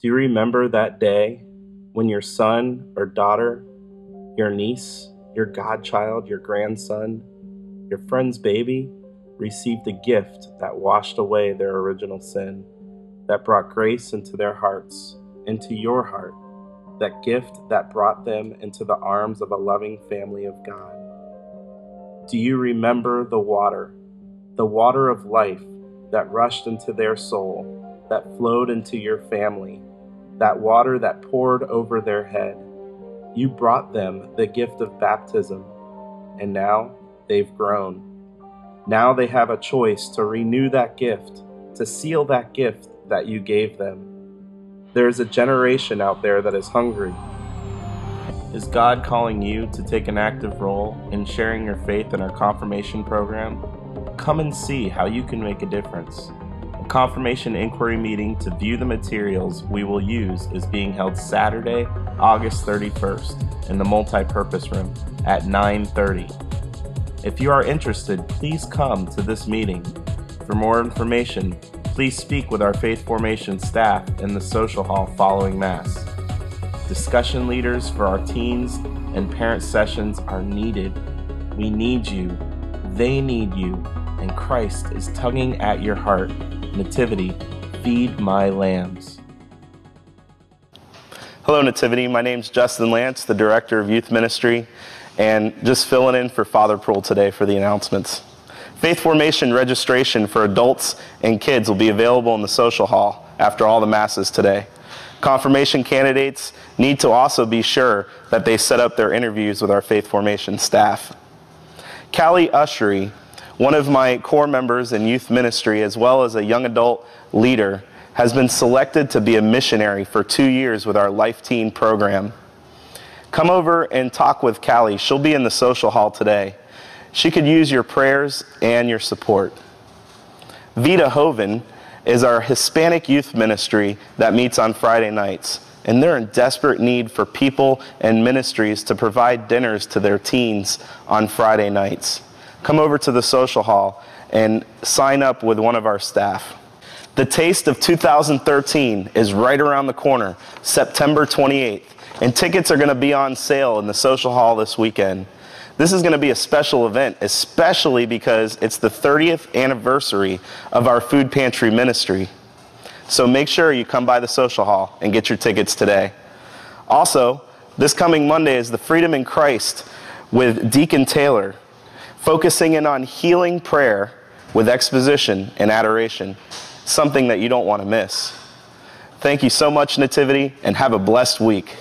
Do you remember that day when your son or daughter, your niece, your godchild, your grandson, your friend's baby received a gift that washed away their original sin, that brought grace into their hearts, into your heart, that gift that brought them into the arms of a loving family of God? Do you remember the water, the water of life that rushed into their soul, that flowed into your family, that water that poured over their head? You brought them the gift of baptism, and now they've grown. Now they have a choice to renew that gift, to seal that gift that you gave them. There is a generation out there that is hungry. Is God calling you to take an active role in sharing your faith in our confirmation program? Come and see how you can make a difference. Confirmation inquiry meeting to view the materials we will use is being held Saturday, August 31st in the multi-purpose room at 9:30. If you are interested, please come to this meeting. For more information, please speak with our faith formation staff in the social hall following Mass. Discussion leaders for our teens and parent sessions are needed. We need you, they need you, and Christ is tugging at your heart. Nativity, feed my lambs. Hello, Nativity. My name is Justin Lance, the Director of Youth Ministry and just filling in for Father Prohl today for the announcements. Faith formation registration for adults and kids will be available in the social hall after all the masses today. Confirmation candidates need to also be sure that they set up their interviews with our faith formation staff. Callie Ushery, one of my core members in youth ministry as well as a young adult leader, has been selected to be a missionary for two years with our Life Teen program. Come over and talk with Callie. She'll be in the social hall today. She could use your prayers and your support. Vida Joven is our Hispanic youth ministry that meets on Friday nights. And they're in desperate need for people and ministries to provide dinners to their teens on Friday nights. Come over to the social hall and sign up with one of our staff. The Taste of 2013 is right around the corner, September 28th. And tickets are going to be on sale in the social hall this weekend. This is going to be a special event, especially because it's the 30th anniversary of our food pantry ministry. So make sure you come by the social hall and get your tickets today. Also, this coming Monday is the Freedom in Christ with Deacon Taylor, focusing in on healing prayer with exposition and adoration, something that you don't want to miss. Thank you so much, Nativity, and have a blessed week.